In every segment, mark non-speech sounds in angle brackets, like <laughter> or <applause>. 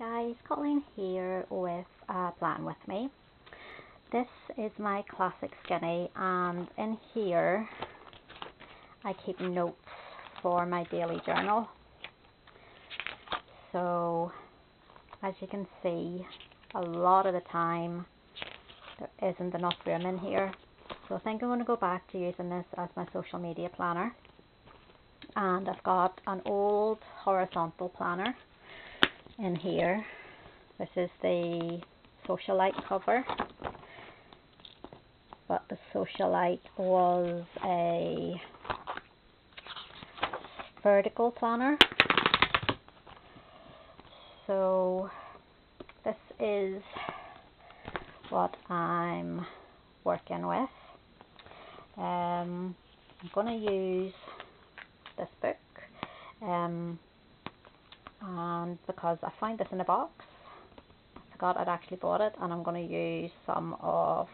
guys, Colleen here with a Plan With Me. This is my classic skinny and in here I keep notes for my daily journal. So as you can see a lot of the time there isn't enough room in here. So I think I'm going to go back to using this as my social media planner. And I've got an old horizontal planner in here. This is the Socialite cover. But the Socialite was a vertical planner. So this is what I'm working with. Um, I'm going to use this book um, and because I found this in a box I forgot I'd actually bought it and I'm going to use some of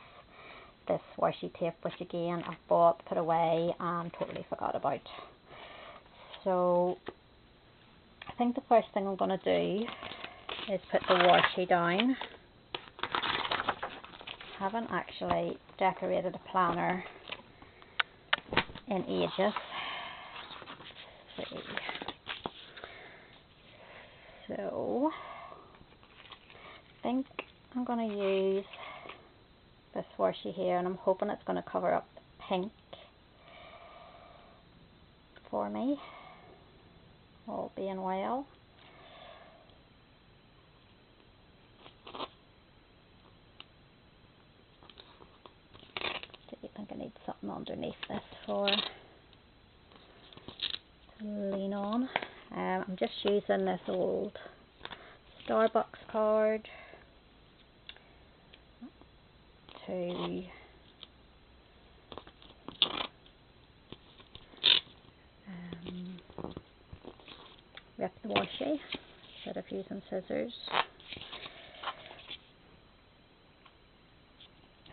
this washi tape which again I bought, put away and totally forgot about. So I think the first thing I'm going to do is put the washi down. I haven't actually decorated a planner in ages. Let's see. So I think I'm going to use this washi here and I'm hoping it's going to cover up the pink for me all being well. Think I need something underneath this for to lean on? Um, I'm just using this old Starbucks card to um, rip the washi instead of using scissors.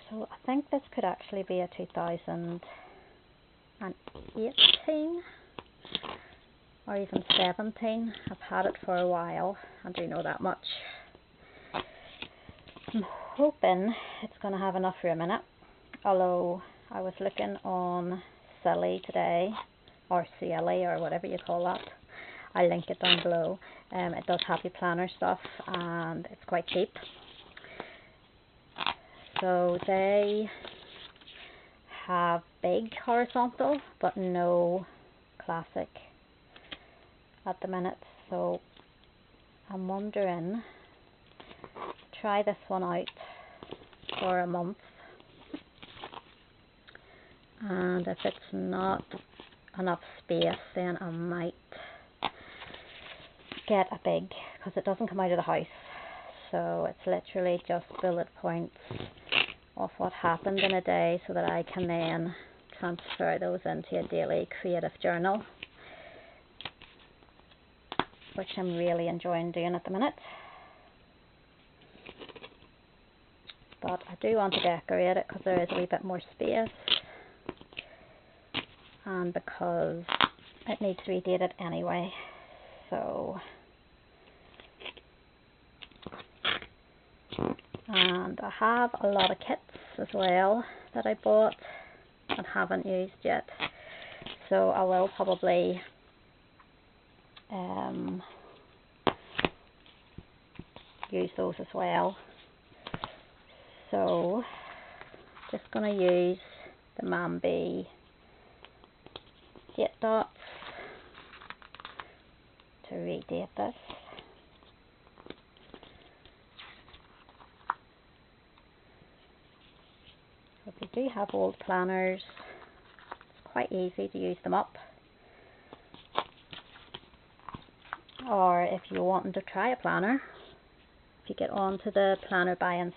So I think this could actually be a 2018 or even 17. I've had it for a while, I do know that much. I'm hoping it's going to have enough room in it, although I was looking on Silly today, or CLE or whatever you call that. I'll link it down below. Um, it does have happy planner stuff and it's quite cheap. So they have big horizontal but no classic at the minute. So I'm wondering try this one out for a month and if it's not enough space then I might get a big because it doesn't come out of the house so it's literally just bullet points of what happened in a day so that I can then transfer those into a daily creative journal which I'm really enjoying doing at the minute. But I do want to decorate it because there is a wee bit more space. And because it needs to be dated anyway. So and I have a lot of kits as well that I bought and haven't used yet. So I will probably um, use those as well so just going to use the Mambi date dots to redate this. If you do have old planners, it's quite easy to use them up. Or if you're wanting to try a planner, if you get onto the planner buy and,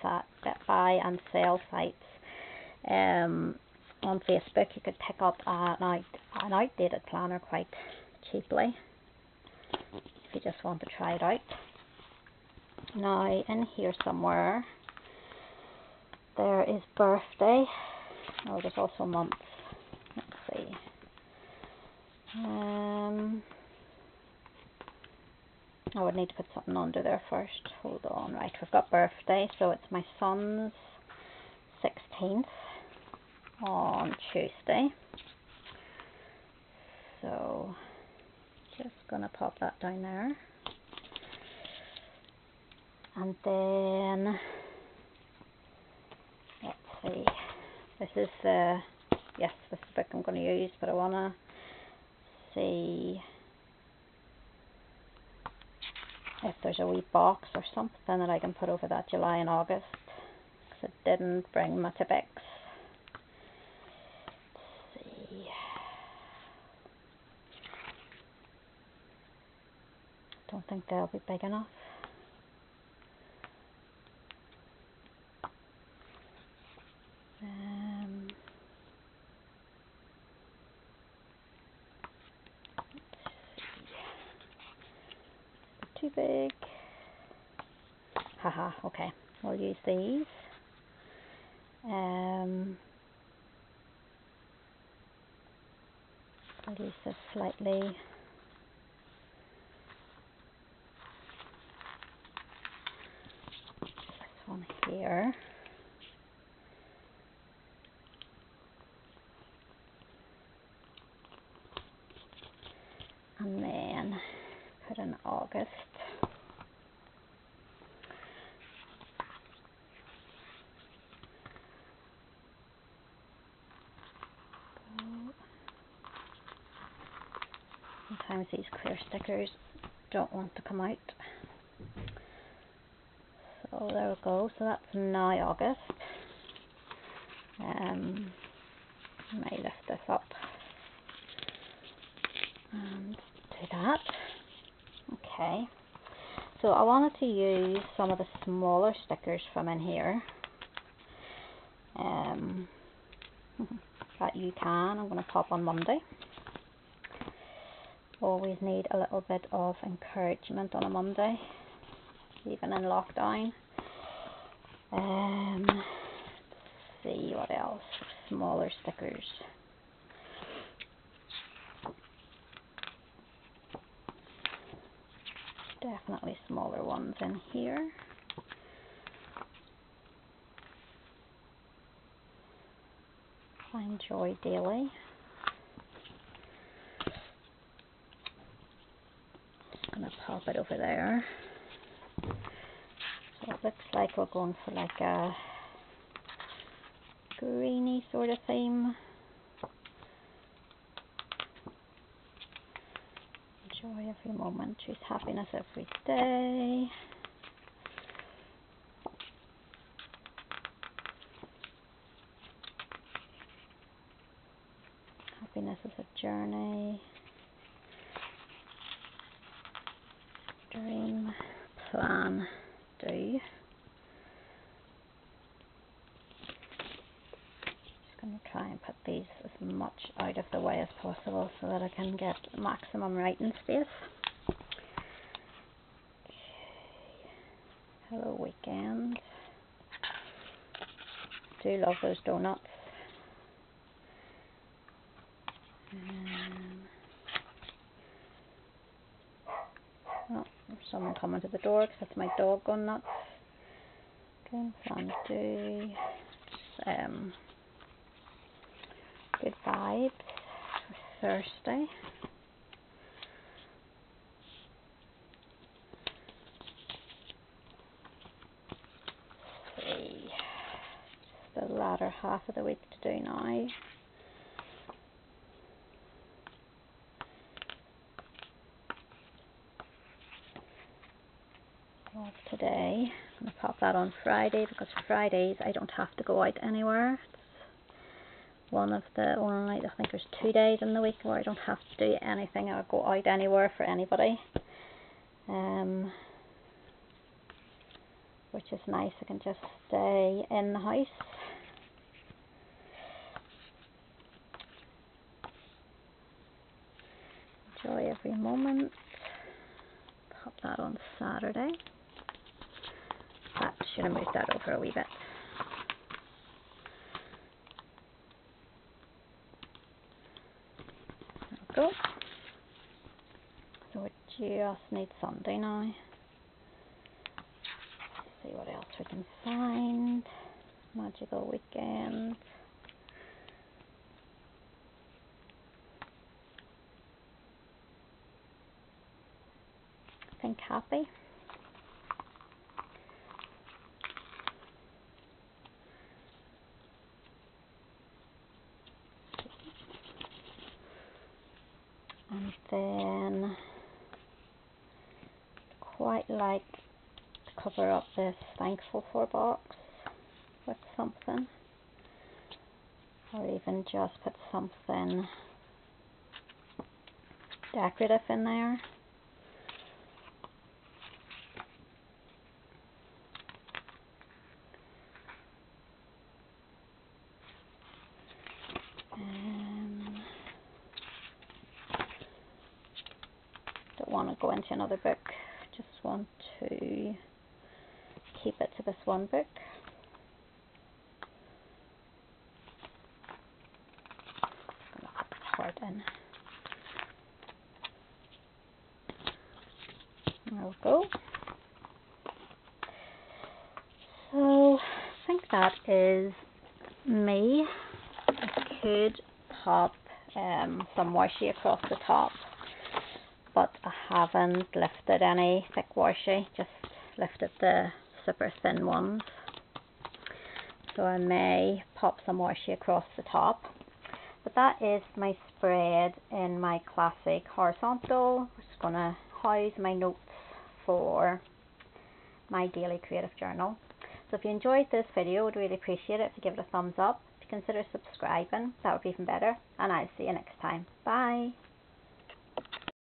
buy and sell sites, um, on Facebook you could pick up an, out, an outdated planner quite cheaply if you just want to try it out. Now in here somewhere there is birthday. Oh there's also months. Let's see. Um, oh would need to put something under there first. Hold on, right, we've got birthday, so it's my son's 16th on Tuesday. So, just gonna pop that down there. And then, let's see, this is the, yes, this is the book I'm going to use, but I want to see if there's a wee box or something that I can put over that July and August because it didn't bring Tipp-Ex. see. Don't think they'll be big enough. Um, too big. Haha, okay. We'll use these. Um, I'll use this slightly this one here. And then put in August. Sometimes these clear stickers don't want to come out. So there we go. So that's now August. Um, I may lift this up and do that. Okay. So I wanted to use some of the smaller stickers from in here. Um, <laughs> that you can. I'm going to pop on Monday always need a little bit of encouragement on a Monday, even in lockdown. Um, see what else. Smaller stickers. Definitely smaller ones in here. Find joy daily. gonna pop it over there. So it looks like we're going for like a greeny sort of theme. Enjoy every moment, choose happiness every day. Happiness is a journey. dream plan do. Just going to try and put these as much out of the way as possible so that I can get maximum writing space. Hello weekend. Do love those donuts. someone coming to the door because that's my dog going nuts. Game plan do. Um, good Thursday. see. The latter half of the week to do now. today. I'm going to pop that on Friday because Fridays I don't have to go out anywhere. It's one of the only, I think there's two days in the week where I don't have to do anything or go out anywhere for anybody. Um, which is nice. I can just stay in the house. Enjoy every moment. Pop that on Saturday. That should have moved that over a wee bit. There we So we're just need Sunday now. Let's see what else we can find. Magical weekend. Think happy. and then like to cover up this thankful for box with something or even just put something decorative in there Um, don't want to go into another book. Want to keep it to this one book. In. There we go. So I think that is me. I could pop um, some washi across the top but I haven't lifted any thick washi, just lifted the super thin ones. So I may pop some washi across the top. But that is my spread in my classic horizontal. I'm just going to house my notes for my daily creative journal. So if you enjoyed this video, I'd really appreciate it if you give it a thumbs up. If you consider subscribing, that would be even better. And I'll see you next time. Bye.